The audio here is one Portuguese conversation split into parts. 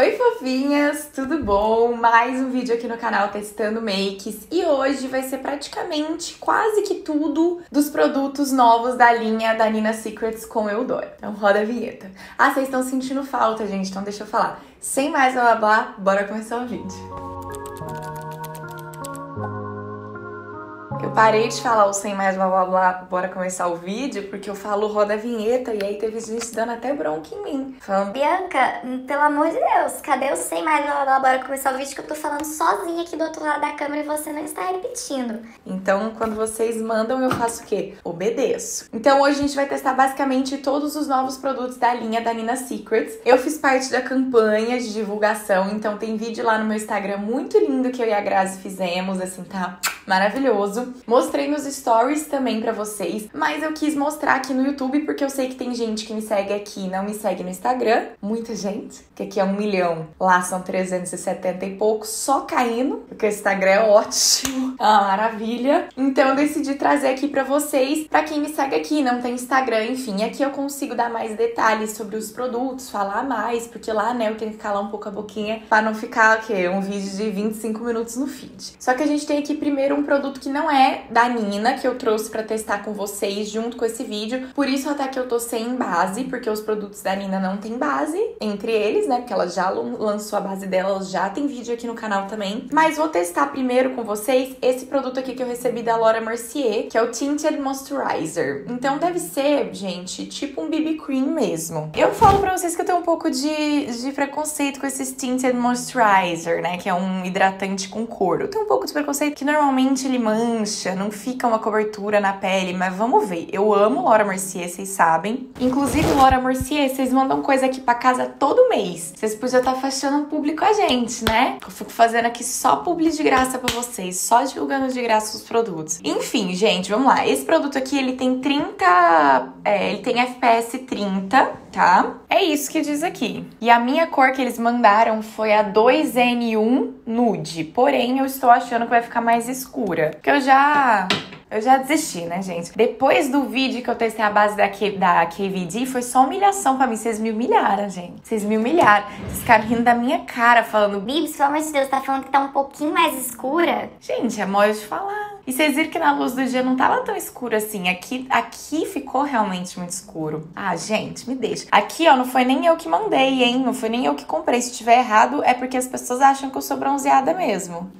Oi fofinhas, tudo bom? Mais um vídeo aqui no canal testando makes e hoje vai ser praticamente quase que tudo dos produtos novos da linha da Nina Secrets com Eudora. Então roda a vinheta. Ah, vocês estão sentindo falta, gente, então deixa eu falar. Sem mais blá blá bora começar o vídeo. Eu parei de falar o sem mais blá blá blá, bora começar o vídeo, porque eu falo roda a vinheta e aí teve gente dando até bronca em mim. Falando, Bianca, pelo amor de Deus, cadê o sem mais blá blá blá, bora começar o vídeo que eu tô falando sozinha aqui do outro lado da câmera e você não está repetindo. Então, quando vocês mandam, eu faço o quê? Obedeço. Então, hoje a gente vai testar basicamente todos os novos produtos da linha da Nina Secrets. Eu fiz parte da campanha de divulgação, então tem vídeo lá no meu Instagram muito lindo que eu e a Grazi fizemos, assim, tá maravilhoso. Mostrei nos stories também para vocês, mas eu quis mostrar aqui no YouTube porque eu sei que tem gente que me segue aqui e não me segue no Instagram. Muita gente, que aqui é um milhão, lá são 370 e poucos, só caindo, porque o Instagram é ótimo, ah, maravilha. Então eu decidi trazer aqui para vocês, para quem me segue aqui, não tem Instagram, enfim, aqui eu consigo dar mais detalhes sobre os produtos, falar mais, porque lá, né, eu tenho que calar um pouco a boquinha para não ficar, o quê? Um vídeo de 25 minutos no feed. Só que a gente tem aqui primeiro um produto que não é da Nina, que eu trouxe para testar com vocês junto com esse vídeo. Por isso até que eu tô sem base, porque os produtos da Nina não tem base entre eles, né? Porque ela já lançou a base dela, já tem vídeo aqui no canal também. Mas vou testar primeiro com vocês esse produto aqui que eu recebi da Laura Mercier, que é o Tinted Moisturizer. Então deve ser, gente, tipo um BB Cream mesmo. Eu falo pra vocês que eu tenho um pouco de, de preconceito com esses Tinted Moisturizer, né? Que é um hidratante com couro. Eu tenho um pouco de preconceito que normalmente ele mancha, não fica uma cobertura na pele, mas vamos ver. Eu amo Laura Mercier, vocês sabem. Inclusive, Laura Mercier, vocês mandam coisa aqui pra casa todo mês. Vocês podiam estar fechando um público a gente, né? Eu fico fazendo aqui só publi de graça pra vocês, só divulgando de graça os produtos. Enfim, gente, vamos lá. Esse produto aqui, ele tem 30... É, ele tem FPS 30, tá? É isso que diz aqui. E a minha cor que eles mandaram foi a 2N1 Nude. Porém, eu estou achando que vai ficar mais escura. Porque eu já... Eu já desisti, né, gente? Depois do vídeo que eu testei a base da, K, da KVD, foi só humilhação pra mim. Vocês me humilharam, gente. Vocês me humilharam. Vocês ficaram rindo da minha cara, falando... Bibs, pelo amor de Deus, tá falando que tá um pouquinho mais escura? Gente, é modo de falar. E vocês viram que na luz do dia não tava tão escuro assim. Aqui, aqui ficou realmente muito escuro. Ah, gente, me deixa. Aqui, ó, não foi nem eu que mandei, hein? Não foi nem eu que comprei. Se tiver errado, é porque as pessoas acham que eu sou bronzeada mesmo.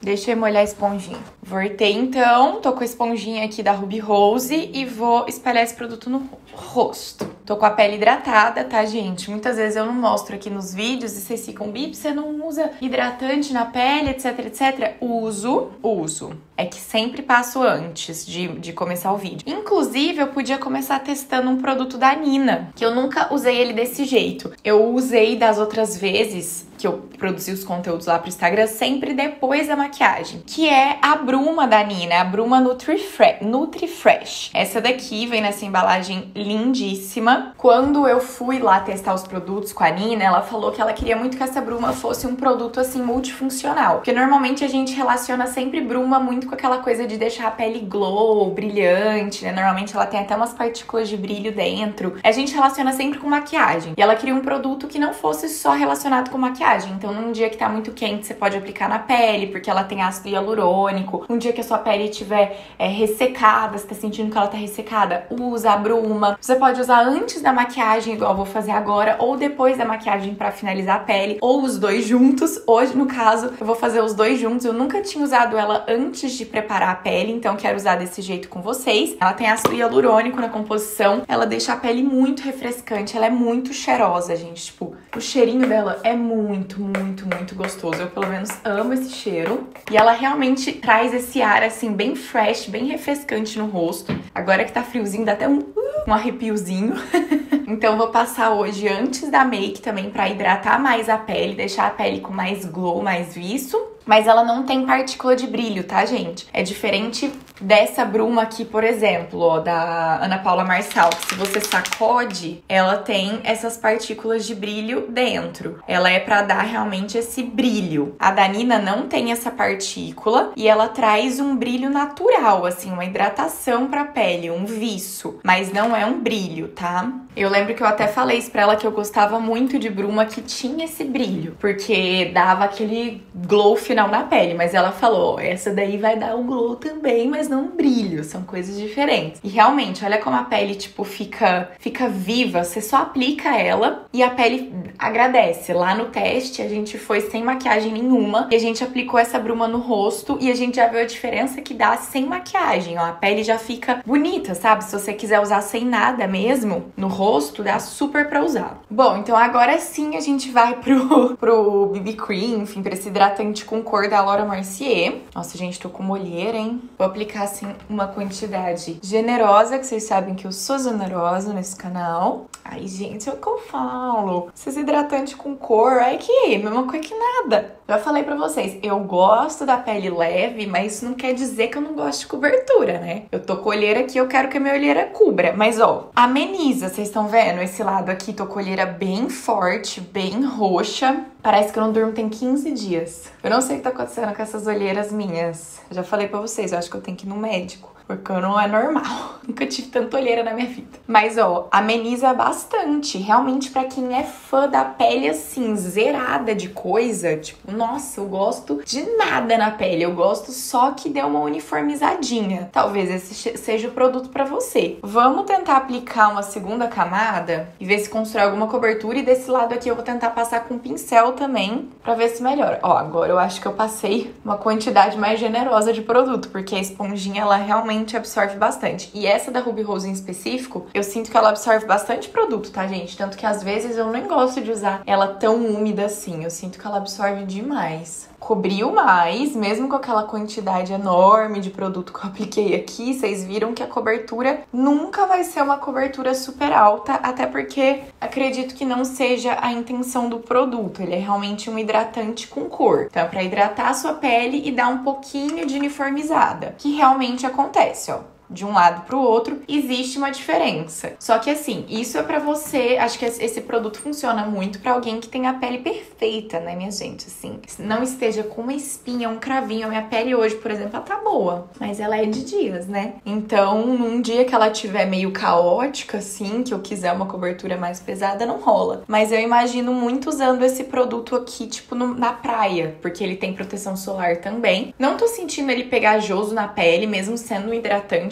Deixa eu molhar a esponjinha. Voltei então, tô com a esponjinha aqui da Ruby Rose e vou espalhar esse produto no rosto. Tô com a pele hidratada, tá, gente? Muitas vezes eu não mostro aqui nos vídeos e vocês ficam, bip, você não usa hidratante na pele, etc, etc. Uso, uso. É que sempre passo antes de, de começar o vídeo. Inclusive, eu podia começar testando um produto da Nina, que eu nunca usei ele desse jeito. Eu usei das outras vezes que eu produzi os conteúdos lá pro Instagram sempre depois da maquiagem, que é a bruma da Nina, a bruma Nutri, Fre Nutri Fresh. Essa daqui vem nessa embalagem lindíssima. Quando eu fui lá testar os produtos com a Nina, ela falou que ela queria muito que essa bruma fosse um produto assim multifuncional, porque normalmente a gente relaciona sempre bruma muito com aquela coisa de deixar a pele glow, brilhante, né? Normalmente ela tem até umas partículas de brilho dentro. A gente relaciona sempre com maquiagem. E ela queria um produto que não fosse só relacionado com maquiagem Então, num dia que tá muito quente, você pode aplicar na pele, porque ela tem ácido hialurônico. Um dia que a sua pele estiver é, ressecada, você tá sentindo que ela tá ressecada, usa a bruma. Você pode usar antes da maquiagem, igual eu vou fazer agora, ou depois da maquiagem para finalizar a pele, ou os dois juntos. Hoje, no caso, eu vou fazer os dois juntos. Eu nunca tinha usado ela antes de preparar a pele, então quero usar desse jeito com vocês. Ela tem ácido hialurônico na composição, ela deixa a pele muito refrescante, ela é muito cheirosa, gente. Tipo, o cheirinho dela é muito muito, muito, muito gostoso. Eu, pelo menos, amo esse cheiro. E ela realmente traz esse ar, assim, bem fresh, bem refrescante no rosto. Agora que tá friozinho, dá até um, um arrepiozinho. então, vou passar hoje antes da make também pra hidratar mais a pele, deixar a pele com mais glow, mais viço. Mas ela não tem partícula de brilho, tá, gente? É diferente dessa bruma aqui, por exemplo, ó, da Ana Paula Marçal, que se você sacode, ela tem essas partículas de brilho dentro. Ela é para dar realmente esse brilho. A Danina não tem essa partícula e ela traz um brilho natural, assim, uma hidratação para a pele, um viço, mas não é um brilho, tá? Eu lembro que eu até falei isso pra ela que eu gostava muito de bruma que tinha esse brilho, porque dava aquele glow final na pele, mas ela falou, essa daí vai dar o glow também, mas não um brilho, são coisas diferentes. E realmente, olha como a pele tipo fica fica viva, você só aplica ela e a pele agradece. Lá no teste a gente foi sem maquiagem nenhuma e a gente aplicou essa bruma no rosto e a gente já viu a diferença que dá sem maquiagem, ó, a pele já fica bonita, sabe? Se você quiser usar sem nada mesmo no rosto dá super pra usar. Bom, então agora sim a gente vai pro, pro BB Cream, enfim, pra esse hidratante com cor da Laura Mercier. Nossa, gente, tô com molheira, hein? Vou aplicar, assim, uma quantidade generosa, que vocês sabem que eu sou generosa nesse canal. Ai, gente, é o que eu falo. Esses hidratantes com cor, é que mesma coisa que nada. Já falei pra vocês, eu gosto da pele leve, mas isso não quer dizer que eu não gosto de cobertura, né? Eu tô com olheira aqui, eu quero que a minha olheira cubra. Mas, ó, ameniza, vocês estão vendo? Esse lado aqui tô com olheira bem forte, bem roxa. Parece que eu não durmo tem 15 dias. Eu não sei o que tá acontecendo com essas olheiras minhas. Eu já falei pra vocês, eu acho que eu tenho que ir no médico porque não é normal. Nunca tive tanta olheira na minha vida. Mas, ó, ameniza bastante. Realmente, para quem é fã da pele assim, zerada de coisa, tipo, nossa, eu gosto de nada na pele. Eu gosto só que dê uma uniformizadinha. Talvez esse seja o produto para você. Vamos tentar aplicar uma segunda camada e ver se constrói alguma cobertura. E desse lado aqui eu vou tentar passar com pincel também para ver se melhora. Ó, agora eu acho que eu passei uma quantidade mais generosa de produto, porque a esponjinha ela realmente realmente absorve bastante. E essa da Ruby Rose em específico, eu sinto que ela absorve bastante produto, tá, gente? Tanto que às vezes eu nem gosto de usar ela tão úmida assim. Eu sinto que ela absorve demais cobriu mais, mesmo com aquela quantidade enorme de produto que eu apliquei aqui, vocês viram que a cobertura nunca vai ser uma cobertura super alta, até porque acredito que não seja a intenção do produto. Ele é realmente um hidratante com cor. Então é para hidratar a sua pele e dar um pouquinho de uniformizada, que realmente acontece, ó de um lado para o outro, existe uma diferença. Só que assim, isso é para você, acho que esse produto funciona muito para alguém que tem a pele perfeita, né, minha gente, assim, não esteja com uma espinha, um cravinho, a minha pele hoje, por exemplo, ela tá boa, mas ela é de dias, né? Então, num dia que ela tiver meio caótica assim, que eu quiser uma cobertura mais pesada, não rola. Mas eu imagino muito usando esse produto aqui, tipo no, na praia, porque ele tem proteção solar também. Não tô sentindo ele pegajoso na pele, mesmo sendo um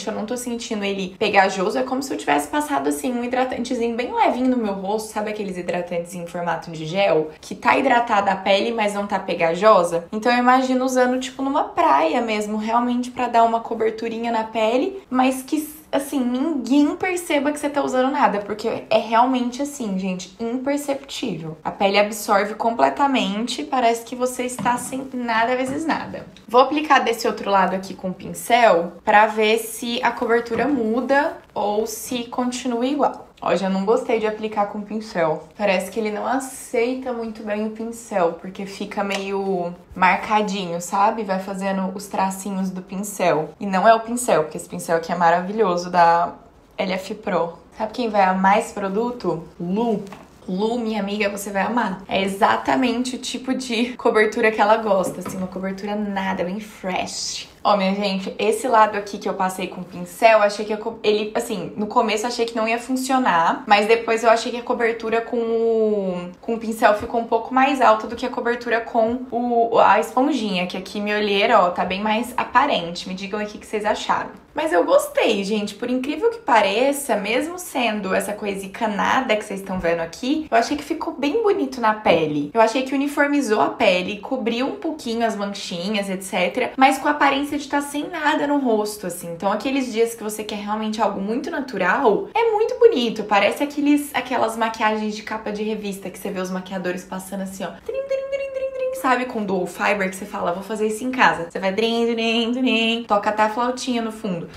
eu não tô sentindo ele pegajoso, é como se eu tivesse passado assim um hidratantezinho bem levinho no meu rosto, sabe aqueles hidratantes em formato de gel, que tá hidratada a pele, mas não tá pegajosa? Então eu imagino usando tipo numa praia mesmo, realmente para dar uma coberturinha na pele, mas que assim, ninguém perceba que você tá usando nada, porque é realmente assim, gente, imperceptível. A pele absorve completamente, parece que você está sem nada vezes nada. Vou aplicar desse outro lado aqui com o pincel para ver se a cobertura muda ou se continua igual. Ó, já não gostei de aplicar com pincel. Parece que ele não aceita muito bem o pincel, porque fica meio marcadinho, sabe? Vai fazendo os tracinhos do pincel. E não é o pincel, porque esse pincel aqui é maravilhoso da LF Pro. Sabe quem vai amar esse produto? Lu. Lu, minha amiga, você vai amar. É exatamente o tipo de cobertura que ela gosta, assim, uma cobertura nada, bem fresh. Ó, minha gente, esse lado aqui que eu passei com o pincel, achei que eu, ele, assim, no começo achei que não ia funcionar, mas depois eu achei que a cobertura com o, com o pincel ficou um pouco mais alta do que a cobertura com o, a esponjinha, que aqui minha olheira, ó, tá bem mais aparente. Me digam aqui o que vocês acharam. Mas eu gostei, gente. Por incrível que pareça, mesmo sendo essa coisa encanada que vocês estão vendo aqui, eu achei que ficou bem bonito na pele. Eu achei que uniformizou a pele, cobriu um pouquinho as manchinhas, etc. Mas com a aparência de estar tá sem nada no rosto, assim. Então, aqueles dias que você quer realmente algo muito natural, é muito bonito. Parece aqueles, aquelas maquiagens de capa de revista que você vê os maquiadores passando assim, ó. Trim, trim, trim, sabe? Com dual fiber que você fala, vou fazer isso em casa. Você vai drin, drin, drin, toca até a flautinha no fundo.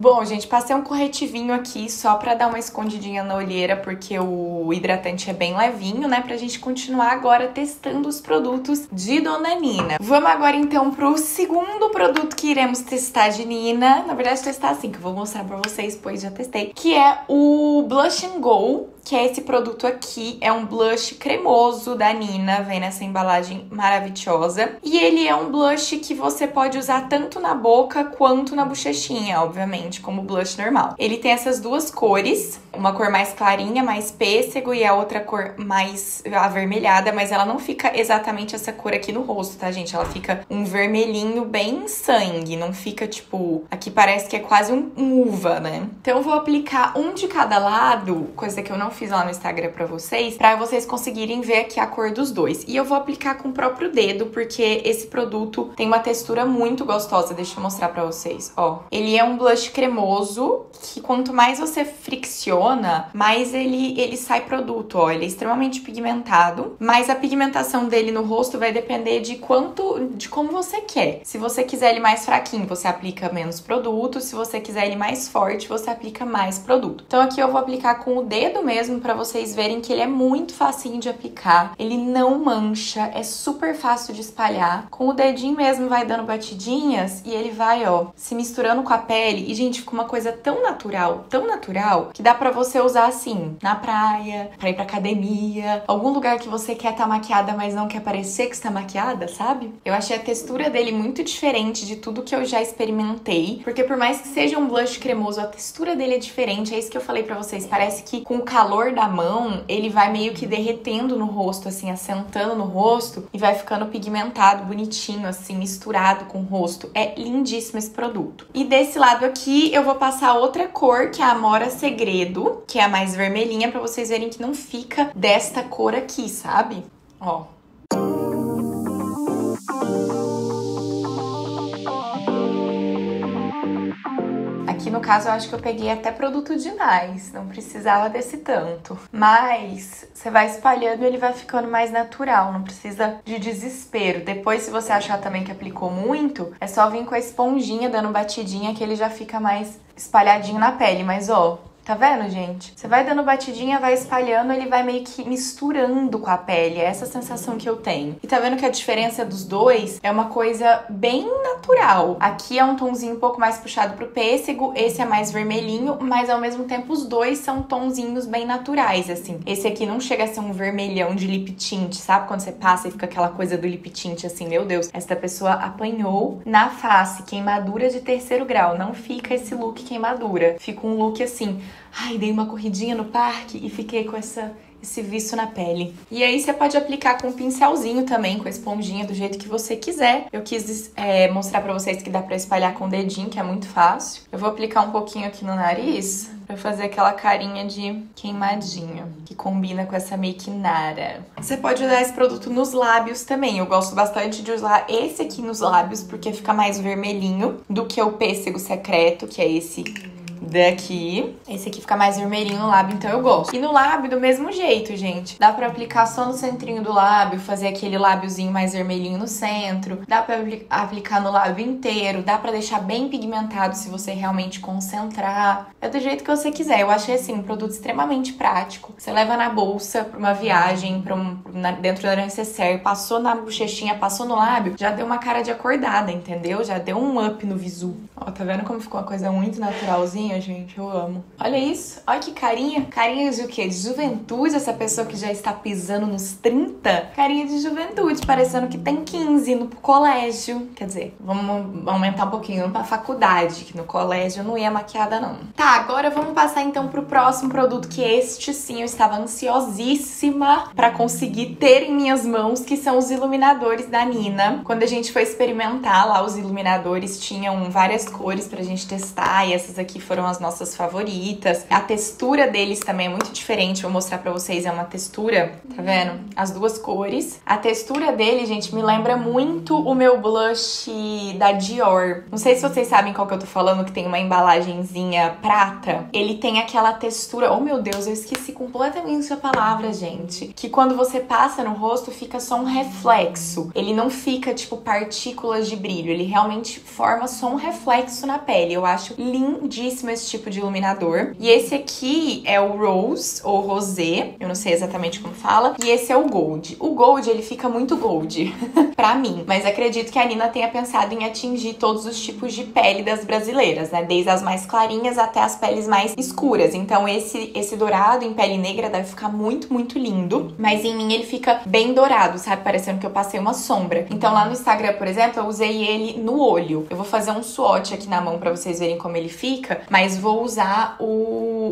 Bom, gente, passei um corretivinho aqui só pra dar uma escondidinha na olheira, porque o hidratante é bem levinho, né? Pra gente continuar agora testando os produtos de Dona Nina. Vamos agora então pro segundo produto que iremos testar de Nina. Na verdade, testar assim, que eu vou mostrar pra vocês, pois já testei. Que é o Blush and Go que é esse produto aqui. É um blush cremoso da Nina, vem nessa embalagem maravilhosa. E ele é um blush que você pode usar tanto na boca quanto na bochechinha, obviamente, como blush normal. Ele tem essas duas cores, uma cor mais clarinha, mais pêssego, e a outra cor mais avermelhada, mas ela não fica exatamente essa cor aqui no rosto, tá, gente? Ela fica um vermelhinho bem sangue, não fica tipo. Aqui parece que é quase um, um uva, né? Então eu vou aplicar um de cada lado, coisa que eu não fiz lá no Instagram para vocês, para vocês conseguirem ver aqui a cor dos dois. E eu vou aplicar com o próprio dedo, porque esse produto tem uma textura muito gostosa. Deixa eu mostrar para vocês, ó. Ele é um blush cremoso, que quanto mais você fricciona, mais ele, ele sai produto, ó. Ele é extremamente pigmentado, mas a pigmentação dele no rosto vai depender de quanto, de como você quer. Se você quiser ele mais fraquinho, você aplica menos produto. Se você quiser ele mais forte, você aplica mais produto. Então aqui eu vou aplicar com o dedo mesmo mesmo para vocês verem que ele é muito facinho de aplicar, ele não mancha, é super fácil de espalhar. Com o dedinho mesmo vai dando batidinhas e ele vai, ó, se misturando com a pele. E gente, fica uma coisa tão natural, tão natural, que dá para você usar assim, na praia, para ir pra academia, algum lugar que você quer estar tá maquiada, mas não quer parecer que está maquiada, sabe? Eu achei a textura dele muito diferente de tudo que eu já experimentei, porque por mais que seja um blush cremoso, a textura dele é diferente. É isso que eu falei para vocês, parece que com calor calor da mão, ele vai meio que derretendo no rosto, assim, assentando no rosto e vai ficando pigmentado, bonitinho, assim, misturado com o rosto. É lindíssimo esse produto. E desse lado aqui eu vou passar outra cor, que é a Amora Segredo, que é a mais vermelhinha, para vocês verem que não fica desta cor aqui, sabe? Ó, Aqui no caso eu acho que eu peguei até produto demais, não precisava desse tanto. Mas você vai espalhando e ele vai ficando mais natural, não precisa de desespero. Depois, se você achar também que aplicou muito, é só vir com a esponjinha dando batidinha que ele já fica mais espalhadinho na pele. Mas ó, Tá vendo, gente? Você vai dando batidinha, vai espalhando, ele vai meio que misturando com a pele. É essa sensação que eu tenho. E tá vendo que a diferença dos dois é uma coisa bem natural. Aqui é um tonzinho um pouco mais puxado pro pêssego, esse é mais vermelhinho, mas ao mesmo tempo os dois são tonzinhos bem naturais, assim. Esse aqui não chega a ser um vermelhão de lip tint, sabe? Quando você passa e fica aquela coisa do lip tint, assim, meu Deus, essa pessoa apanhou na face, queimadura de terceiro grau. Não fica esse look queimadura. Fica um look assim ai, dei uma corridinha no parque e fiquei com essa esse viço na pele. E aí você pode aplicar com um pincelzinho também, com a esponjinha, do jeito que você quiser. Eu quis é, mostrar pra vocês que dá pra espalhar com o dedinho, que é muito fácil. Eu vou aplicar um pouquinho aqui no nariz, pra fazer aquela carinha de queimadinho, que combina com essa make Nara. Você pode usar esse produto nos lábios também. Eu gosto bastante de usar esse aqui nos lábios, porque fica mais vermelhinho do que o pêssego secreto, que é esse daqui. Esse aqui fica mais vermelhinho no lábio, então eu gosto. E no lábio, do mesmo jeito, gente. Dá pra aplicar só no centrinho do lábio, fazer aquele lábiozinho mais vermelhinho no centro. Dá pra aplicar no lábio inteiro. Dá pra deixar bem pigmentado se você realmente concentrar. É do jeito que você quiser. Eu achei, assim, um produto extremamente prático. Você leva na bolsa pra uma viagem, pra um, na, dentro da necessaire, passou na bochechinha, passou no lábio, já deu uma cara de acordada, entendeu? Já deu um up no visu. Ó, tá vendo como ficou uma coisa muito naturalzinha? Gente. Eu amo. Olha isso. Olha que carinha. Carinha de o quê? De juventude, essa pessoa que já está pisando nos 30. Carinha de juventude, parecendo que tem 15 no colégio. Quer dizer, vamos aumentar um pouquinho pra faculdade, que no colégio eu não ia maquiada, não. Tá, agora vamos passar então pro próximo produto, que este sim eu estava ansiosíssima para conseguir ter em minhas mãos, que são os iluminadores da Nina. Quando a gente foi experimentar lá, os iluminadores tinham várias cores pra gente testar, e essas aqui foram as nossas favoritas. A textura deles também é muito diferente. Vou mostrar pra vocês. É uma textura, tá vendo? As duas cores. A textura dele, gente, me lembra muito o meu blush da Dior. Não sei se vocês sabem qual que eu tô falando, que tem uma embalagenzinha prata. Ele tem aquela textura. Oh, meu Deus, eu esqueci completamente a palavra, gente. Que quando você passa no rosto, fica só um reflexo. Ele não fica, tipo, partículas de brilho. Ele realmente forma só um reflexo na pele. Eu acho lindíssimo esse tipo de iluminador. E esse aqui é o Rose, ou Rosé. Eu não sei exatamente como fala. E esse é o Gold. O Gold, ele fica muito gold pra mim. Mas acredito que a Nina tenha pensado em atingir todos os tipos de pele das brasileiras, né? Desde as mais clarinhas até as peles mais escuras. Então esse, esse dourado em pele negra deve ficar muito, muito lindo. Mas em mim ele fica bem dourado, sabe? Parecendo que eu passei uma sombra. Então lá no Instagram, por exemplo, eu usei ele no olho. Eu vou fazer um swatch aqui na mão para vocês verem como ele fica. Mas vou usar o,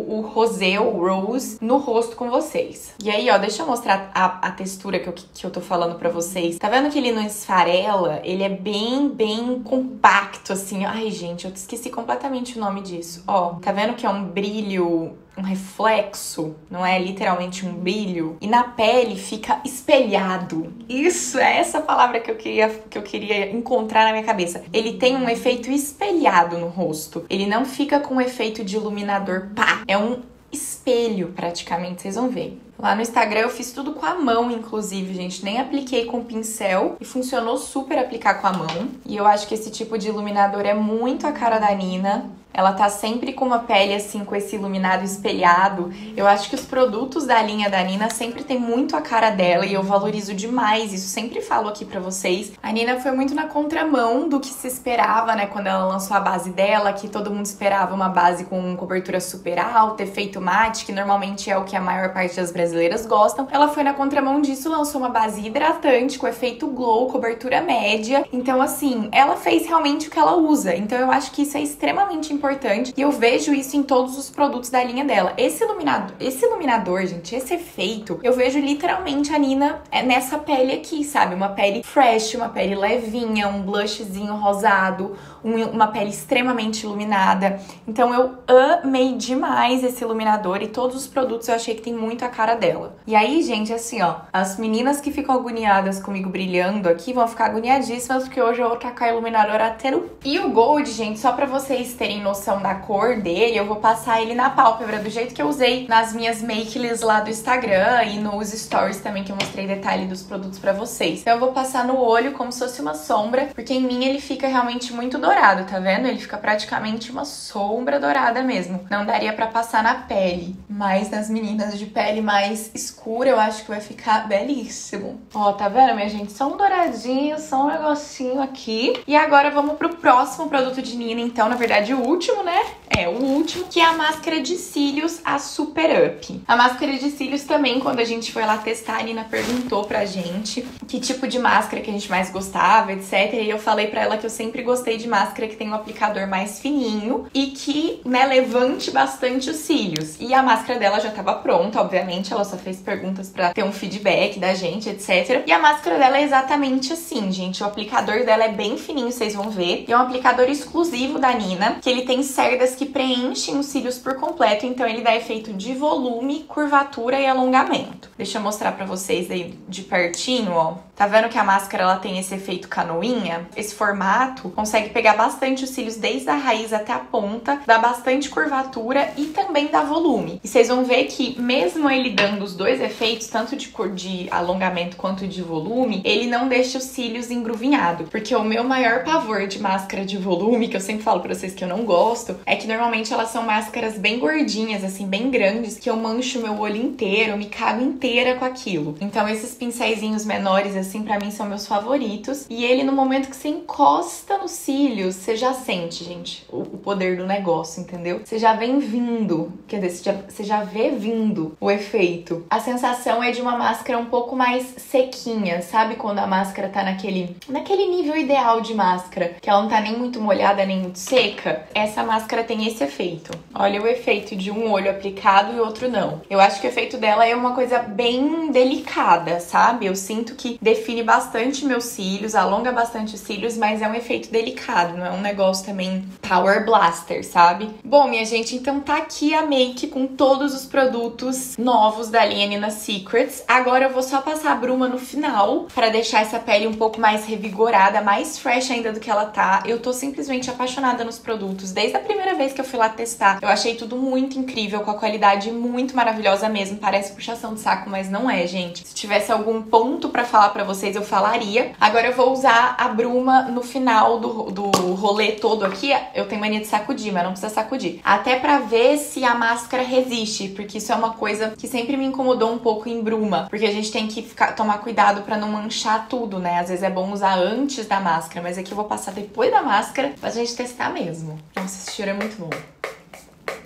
o rosé, o rose, no rosto com vocês. E aí, ó, deixa eu mostrar a, a textura que eu, que eu tô falando para vocês. Tá vendo que ele não esfarela? Ele é bem, bem compacto, assim. Ai, gente, eu esqueci completamente o nome disso. Ó, tá vendo que é um brilho um reflexo, não é literalmente um brilho, e na pele fica espelhado. Isso é essa palavra que eu queria que eu queria encontrar na minha cabeça. Ele tem um efeito espelhado no rosto. Ele não fica com um efeito de iluminador pá. É um espelho praticamente, vocês vão ver. Lá no Instagram eu fiz tudo com a mão, inclusive, gente. Nem apliquei com pincel e funcionou super aplicar com a mão. E eu acho que esse tipo de iluminador é muito a cara da Nina. Ela tá sempre com uma pele assim, com esse iluminado espelhado. Eu acho que os produtos da linha da Nina sempre tem muito a cara dela e eu valorizo demais isso. Sempre falo aqui para vocês. A Nina foi muito na contramão do que se esperava, né, quando ela lançou a base dela, que todo mundo esperava uma base com cobertura super alta, efeito mate, que normalmente é o que a maior parte das brasileiras gostam. Ela foi na contramão disso, lançou uma base hidratante com efeito glow, cobertura média. Então, assim, ela fez realmente o que ela usa. Então, eu acho que isso é extremamente importante e eu vejo isso em todos os produtos da linha dela. Esse iluminador, esse iluminador, gente, esse efeito, eu vejo literalmente a Nina é nessa pele aqui, sabe? Uma pele fresh, uma pele levinha, um blushzinho rosado, um, uma pele extremamente iluminada. Então eu amei demais esse iluminador e todos os produtos eu achei que tem muito a cara dela. E aí, gente, assim, ó, as meninas que ficam agoniadas comigo brilhando aqui vão ficar agoniadíssimas porque hoje eu vou tacar iluminador até no... E o Gold, gente, só pra vocês terem noção da cor dele, eu vou passar ele na pálpebra do jeito que eu usei nas minhas makeless lá do Instagram e nos stories também que eu mostrei detalhe dos produtos para vocês. Então eu vou passar no olho como se fosse uma sombra, porque em mim ele fica realmente muito dourado, tá vendo? Ele fica praticamente uma sombra dourada mesmo. Não daria para passar na pele, mas nas meninas de pele mais escura eu acho que vai ficar belíssimo. Ó, tá vendo, minha gente? Só um douradinho, só um negocinho aqui. E agora vamos pro próximo produto de Nina, então, na verdade o último último, né? É, o último, que é a máscara de cílios, a Super Up. A máscara de cílios também, quando a gente foi lá testar, a Nina perguntou pra gente que tipo de máscara que a gente mais gostava, etc. E eu falei pra ela que eu sempre gostei de máscara que tem um aplicador mais fininho e que, né, levante bastante os cílios. E a máscara dela já tava pronta, obviamente, ela só fez perguntas pra ter um feedback da gente, etc. E a máscara dela é exatamente assim, gente. O aplicador dela é bem fininho, vocês vão ver. E é um aplicador exclusivo da Nina, que ele tem cerdas que preenchem os cílios por completo, então ele dá efeito de volume, curvatura e alongamento. Deixa eu mostrar para vocês aí de pertinho, ó. Tá vendo que a máscara ela tem esse efeito canoinha? Esse formato consegue pegar bastante os cílios desde a raiz até a ponta, dá bastante curvatura e também dá volume. E vocês vão ver que mesmo ele dando os dois efeitos, tanto de cor de alongamento quanto de volume, ele não deixa os cílios engruvinhados, porque o meu maior pavor de máscara de volume, que eu sempre falo para vocês que eu não gosto, é que normalmente elas são máscaras bem gordinhas, assim, bem grandes, que eu mancho meu olho inteiro, me cago inteira com aquilo. Então esses pincéis menores assim, assim, para mim são meus favoritos. E ele, no momento que você encosta nos cílios, você já sente, gente, o, o poder do negócio, entendeu? Você já vem vindo, quer dizer, você já, você já vê vindo o efeito. A sensação é de uma máscara um pouco mais sequinha, sabe? Quando a máscara tá naquele, naquele nível ideal de máscara, que ela não tá nem muito molhada nem muito seca. É, essa máscara tem esse efeito. Olha o efeito de um olho aplicado e outro não. Eu acho que o efeito dela é uma coisa bem delicada, sabe? Eu sinto que define bastante meus cílios, alonga bastante os cílios, mas é um efeito delicado, não é um negócio também power blaster, sabe? Bom, minha gente, então tá aqui a make com todos os produtos novos da linha Nina Secrets. Agora eu vou só passar a bruma no final para deixar essa pele um pouco mais revigorada, mais fresh ainda do que ela tá. Eu tô simplesmente apaixonada nos produtos. Desde a primeira vez que eu fui lá testar, eu achei tudo muito incrível, com a qualidade muito maravilhosa mesmo. Parece puxação de saco, mas não é, gente. Se tivesse algum ponto para falar para vocês, eu falaria. Agora eu vou usar a bruma no final do, do rolê todo aqui. Eu tenho mania de sacudir, mas não precisa sacudir. Até para ver se a máscara resiste, porque isso é uma coisa que sempre me incomodou um pouco em bruma, porque a gente tem que ficar, tomar cuidado para não manchar tudo, né? Às vezes é bom usar antes da máscara, mas aqui eu vou passar depois da máscara pra gente testar mesmo. Nossa, esse cheiro é muito bom.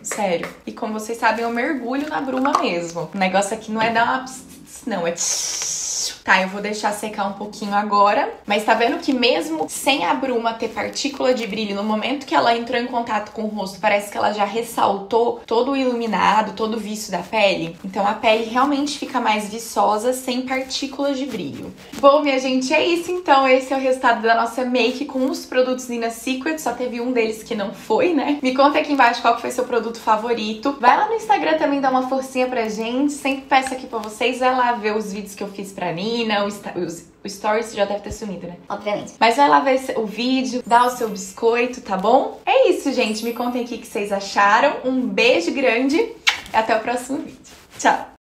Sério. E como vocês sabem, eu mergulho na bruma mesmo. O negócio aqui não é dar uma... Não, é... Tá, eu vou deixar secar um pouquinho agora. Mas tá vendo que mesmo sem a bruma ter partícula de brilho, no momento que ela entrou em contato com o rosto, parece que ela já ressaltou todo o iluminado, todo o vício da pele. Então a pele realmente fica mais viçosa sem partículas de brilho. Bom, minha gente, é isso então. Esse é o resultado da nossa make com os produtos Nina Secret. Só teve um deles que não foi, né? Me conta aqui embaixo qual foi seu produto favorito. Vai lá no Instagram também dar uma forcinha pra gente. Sempre peço aqui pra vocês. Vai lá ver os vídeos que eu fiz pra mim o stories já deve ter sumido, né? Obviamente. Mas vai lá ver o vídeo, dá o seu biscoito, tá bom? É isso, gente. Me contem aqui o que vocês acharam. Um beijo grande e até o próximo vídeo. Tchau!